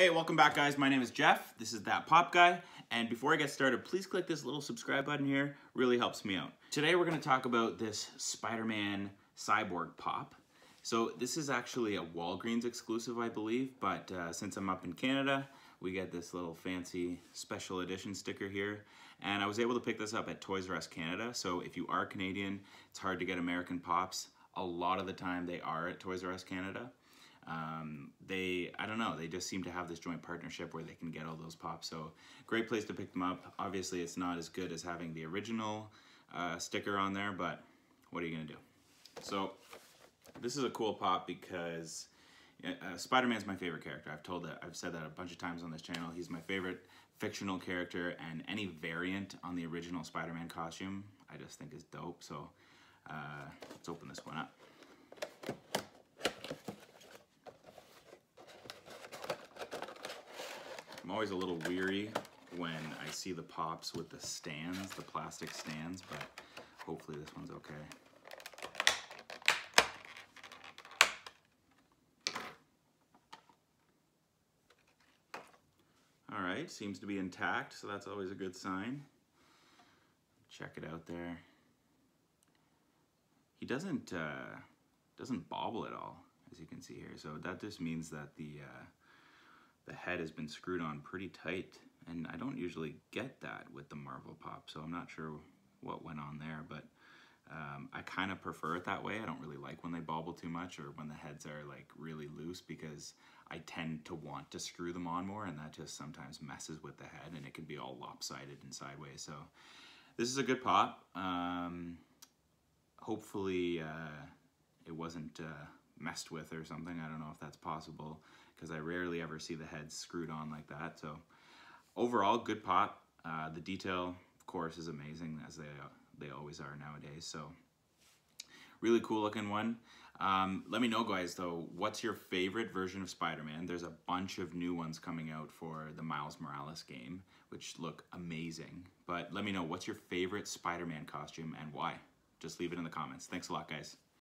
Hey, welcome back guys. My name is Jeff. This is That Pop Guy. And before I get started, please click this little subscribe button here. Really helps me out. Today we're gonna talk about this Spider-Man Cyborg Pop. So this is actually a Walgreens exclusive, I believe, but uh, since I'm up in Canada, we get this little fancy special edition sticker here. And I was able to pick this up at Toys R Us Canada. So if you are Canadian, it's hard to get American Pops. A lot of the time they are at Toys R Us Canada. Um, they, I don't know, they just seem to have this joint partnership where they can get all those pops. So great place to pick them up. Obviously it's not as good as having the original uh, sticker on there, but what are you gonna do? So this is a cool pop because uh, Spider-Man's my favorite character. I've told that, I've said that a bunch of times on this channel. He's my favorite fictional character and any variant on the original Spider-Man costume I just think is dope. So uh, let's open this one up. I'm always a little weary when I see the pops with the stands, the plastic stands, but hopefully this one's okay. All right, seems to be intact, so that's always a good sign. Check it out there. He doesn't uh, doesn't bobble at all, as you can see here. So that just means that the uh, the head has been screwed on pretty tight and I don't usually get that with the Marvel Pop so I'm not sure what went on there but um, I kind of prefer it that way. I don't really like when they bobble too much or when the heads are like really loose because I tend to want to screw them on more and that just sometimes messes with the head and it can be all lopsided and sideways. So this is a good pop. Um, hopefully uh, it wasn't uh, messed with or something. I don't know if that's possible because I rarely ever see the heads screwed on like that. So overall, good pop. Uh, the detail, of course, is amazing as they they always are nowadays. So really cool looking one. Um, let me know, guys, though, what's your favorite version of Spider-Man? There's a bunch of new ones coming out for the Miles Morales game, which look amazing. But let me know, what's your favorite Spider-Man costume and why? Just leave it in the comments. Thanks a lot, guys.